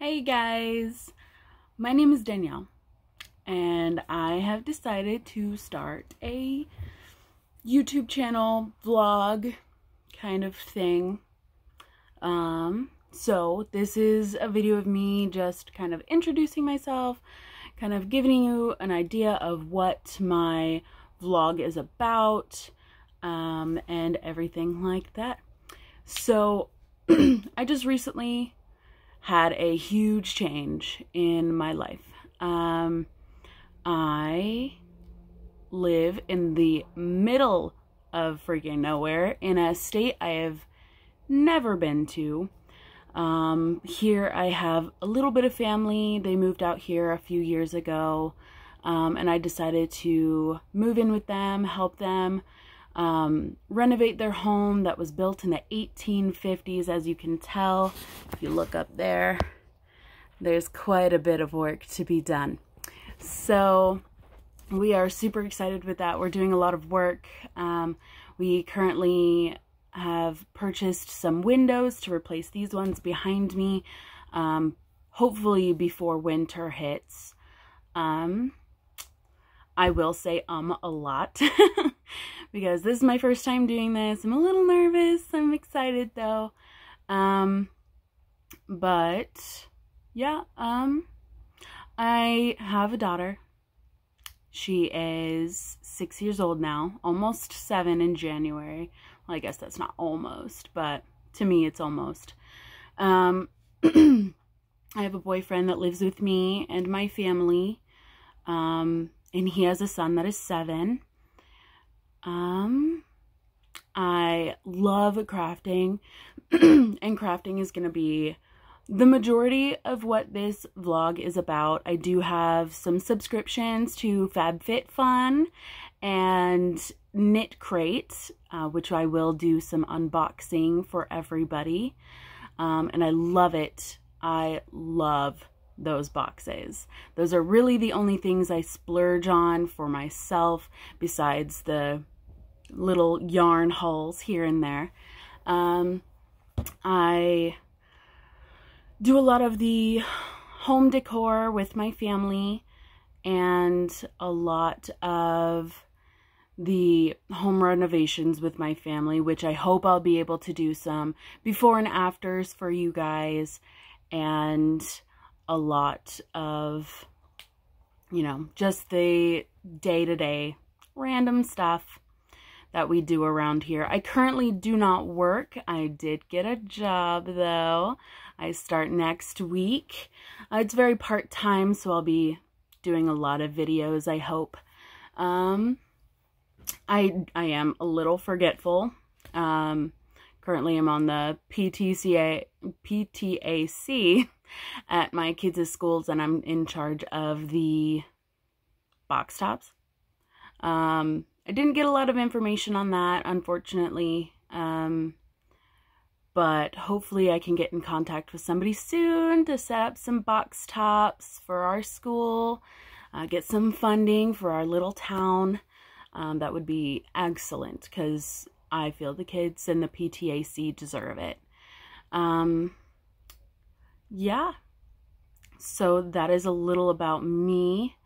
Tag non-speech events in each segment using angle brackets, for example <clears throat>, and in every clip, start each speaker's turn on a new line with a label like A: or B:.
A: Hey guys, my name is Danielle and I have decided to start a YouTube channel vlog kind of thing. Um, so this is a video of me just kind of introducing myself, kind of giving you an idea of what my vlog is about, um, and everything like that. So <clears throat> I just recently had a huge change in my life. Um, I live in the middle of freaking nowhere in a state I have never been to. Um, here I have a little bit of family. They moved out here a few years ago. Um, and I decided to move in with them, help them um, renovate their home that was built in the 1850s. As you can tell, if you look up there, there's quite a bit of work to be done. So we are super excited with that. We're doing a lot of work. Um, we currently have purchased some windows to replace these ones behind me, um, hopefully before winter hits. Um, I will say um a lot <laughs> because this is my first time doing this. I'm a little nervous. I'm excited though. Um, but yeah, um, I have a daughter. She is six years old now, almost seven in January. Well, I guess that's not almost, but to me it's almost. Um, <clears throat> I have a boyfriend that lives with me and my family. Um, and he has a son that is seven. Um, I love crafting, <clears throat> and crafting is going to be the majority of what this vlog is about. I do have some subscriptions to FabFitFun and Knit Crate, uh, which I will do some unboxing for everybody. Um, and I love it. I love those boxes. Those are really the only things I splurge on for myself besides the little yarn hauls here and there. Um, I do a lot of the home decor with my family and a lot of the home renovations with my family, which I hope I'll be able to do some before and afters for you guys. And a lot of, you know, just the day-to-day -day random stuff that we do around here. I currently do not work. I did get a job though. I start next week. Uh, it's very part-time, so I'll be doing a lot of videos, I hope. Um, I, I am a little forgetful. Um, currently I'm on the PTCA, PTAC at my kids' schools and I'm in charge of the box tops. Um, I didn't get a lot of information on that, unfortunately. Um, but hopefully I can get in contact with somebody soon to set up some box tops for our school, uh, get some funding for our little town. Um, that would be excellent because I feel the kids and the PTAC deserve it. Um, yeah. So that is a little about me.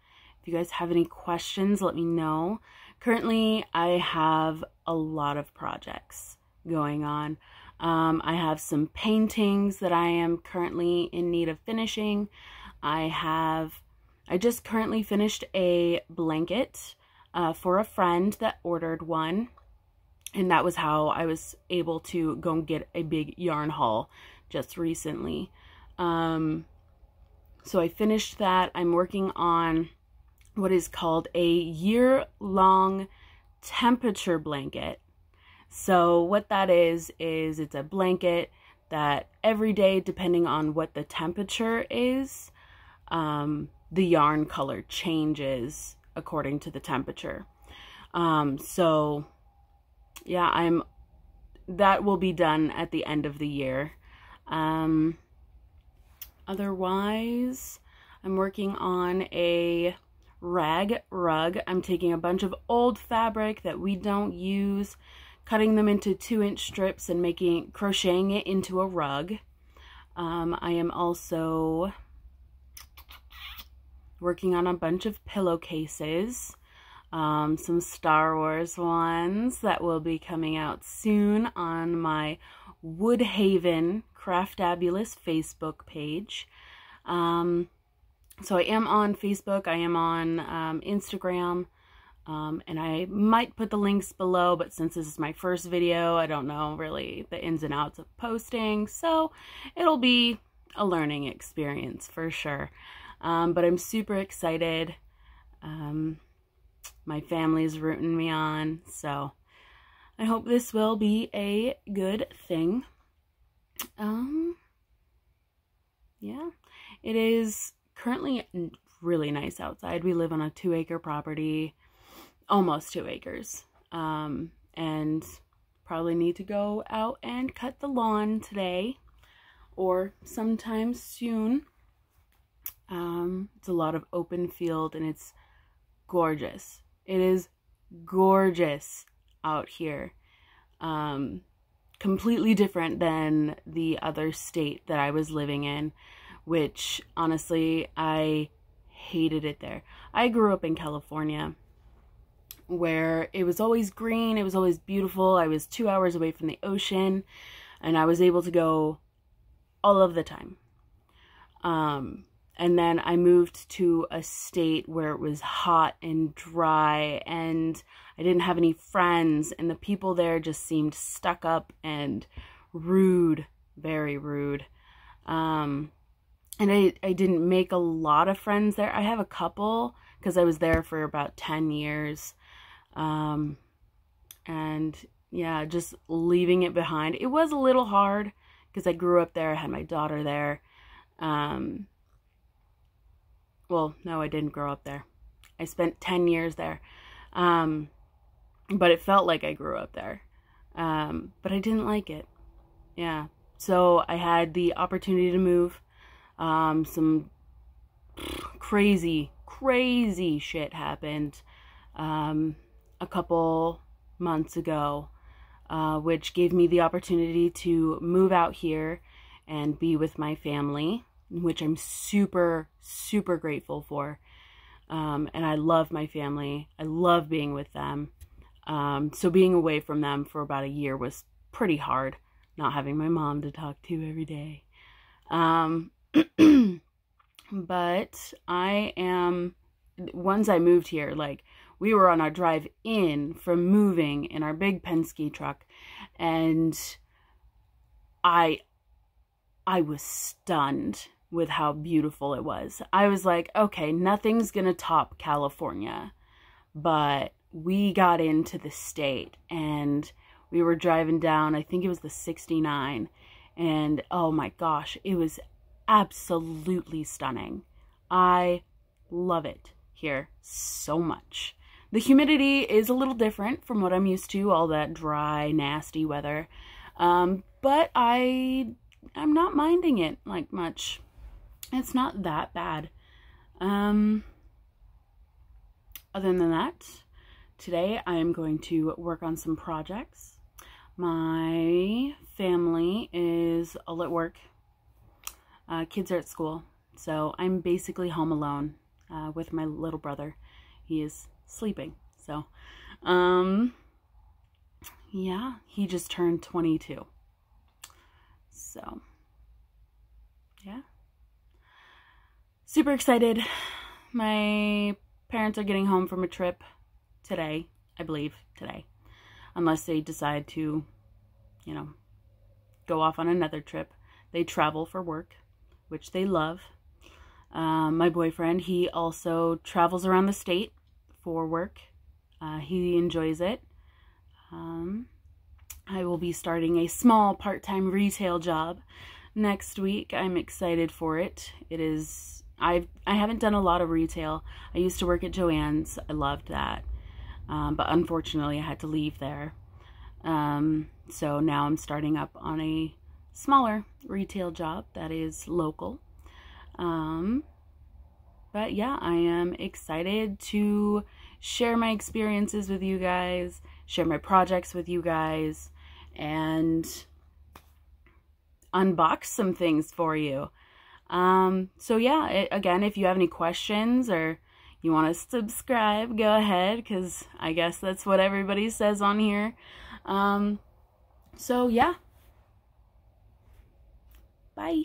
A: If you guys have any questions, let me know. Currently, I have a lot of projects going on. Um, I have some paintings that I am currently in need of finishing. I have, I just currently finished a blanket uh, for a friend that ordered one. And that was how I was able to go and get a big yarn haul just recently. Um, so I finished that. I'm working on what is called a year-long temperature blanket. So what that is, is it's a blanket that every day, depending on what the temperature is, um, the yarn color changes according to the temperature. Um, so yeah, I'm, that will be done at the end of the year. Um, Otherwise, I'm working on a rag rug. I'm taking a bunch of old fabric that we don't use, cutting them into two inch strips and making crocheting it into a rug. Um, I am also working on a bunch of pillowcases, um, some Star Wars ones that will be coming out soon on my Wooddhaven Craftabulous Facebook page. Um, so I am on Facebook, I am on um, Instagram, um, and I might put the links below, but since this is my first video, I don't know really the ins and outs of posting, so it'll be a learning experience for sure. Um, but I'm super excited. Um, my family's rooting me on, so I hope this will be a good thing. Um, yeah, it is currently really nice outside. We live on a two acre property, almost two acres. Um, and probably need to go out and cut the lawn today or sometime soon. Um, it's a lot of open field and it's gorgeous. It is gorgeous out here. Um, completely different than the other state that I was living in, which honestly, I hated it there. I grew up in California where it was always green, it was always beautiful. I was two hours away from the ocean and I was able to go all of the time. Um, and then I moved to a state where it was hot and dry and I didn't have any friends and the people there just seemed stuck up and rude, very rude. Um, and I, I didn't make a lot of friends there. I have a couple because I was there for about 10 years. Um, and yeah, just leaving it behind. It was a little hard because I grew up there. I had my daughter there. Um, well, no, I didn't grow up there. I spent 10 years there. Um, but it felt like I grew up there. Um, but I didn't like it. Yeah. So I had the opportunity to move. Um, some crazy, crazy shit happened um, a couple months ago, uh, which gave me the opportunity to move out here and be with my family which I'm super, super grateful for. Um, and I love my family. I love being with them. Um, so being away from them for about a year was pretty hard, not having my mom to talk to every day. Um, <clears throat> but I am, once I moved here, like we were on our drive in from moving in our big Penske truck and I, I was stunned with how beautiful it was. I was like, okay, nothing's going to top California. But we got into the state and we were driving down, I think it was the 69. And oh my gosh, it was absolutely stunning. I love it here so much. The humidity is a little different from what I'm used to, all that dry, nasty weather. Um, but I, I'm not minding it like much. It's not that bad. Um, other than that, today I am going to work on some projects. My family is all at work. Uh, kids are at school. So I'm basically home alone uh, with my little brother. He is sleeping. So, um, yeah, he just turned 22. So, yeah super excited. My parents are getting home from a trip today, I believe, today. Unless they decide to, you know, go off on another trip. They travel for work, which they love. Um, my boyfriend, he also travels around the state for work. Uh, he enjoys it. Um, I will be starting a small part-time retail job next week. I'm excited for it. It is I've, I haven't done a lot of retail. I used to work at Joann's. I loved that. Um, but unfortunately, I had to leave there. Um, so now I'm starting up on a smaller retail job that is local. Um, but yeah, I am excited to share my experiences with you guys, share my projects with you guys, and unbox some things for you. Um, so yeah, it, again, if you have any questions or you want to subscribe, go ahead, because I guess that's what everybody says on here. Um, so yeah. Bye.